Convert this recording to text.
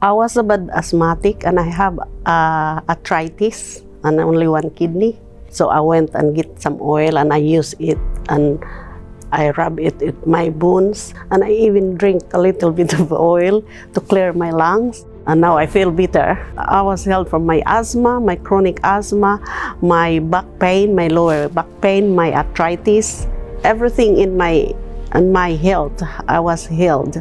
I was a bad asthmatic and I have uh, arthritis and only one kidney. So I went and get some oil and I use it and I rub it in my bones and I even drink a little bit of oil to clear my lungs. And now I feel better. I was healed from my asthma, my chronic asthma, my back pain, my lower back pain, my arthritis, everything in my in my health. I was healed.